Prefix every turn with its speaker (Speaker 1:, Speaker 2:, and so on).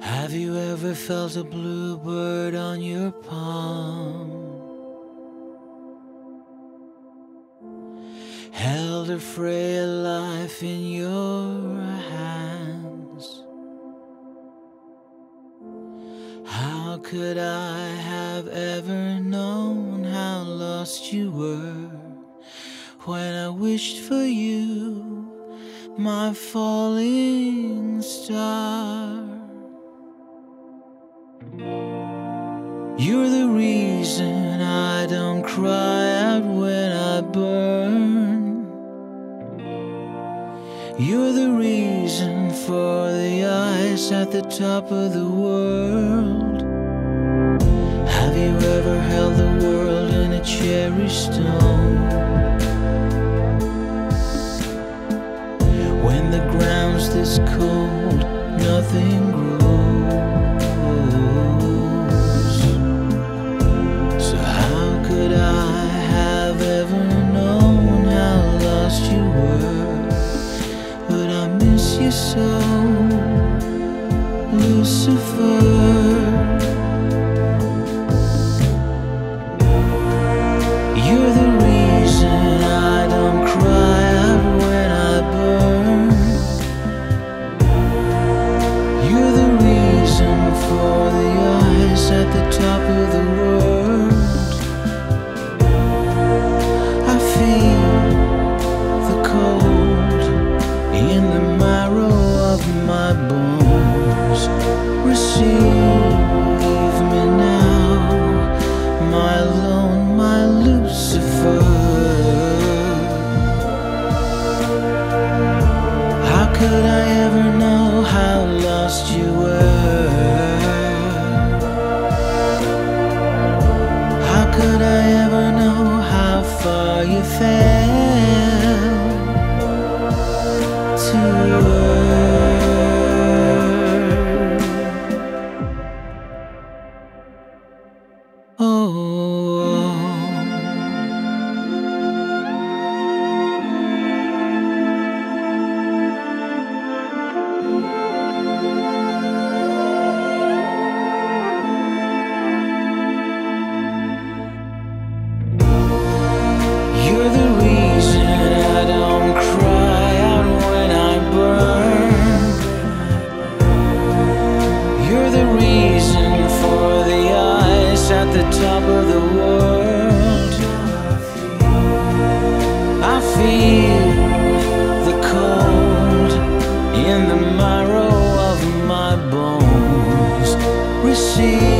Speaker 1: Have you ever felt a bluebird on your palm? Held a frail life in your hands? How could I have ever known how lost you were when I wished for you, my falling star? You're the reason I don't cry out when I burn. You're the reason for the ice at the top of the world. Have you ever held the world in a cherry stone? When the ground's this cold, nothing grows. So, Lucifer. Me now, my lone, my Lucifer. How could I ever know how lost you were? How could I ever know how far you fell top of the world. I feel the cold in the marrow of my bones. Receive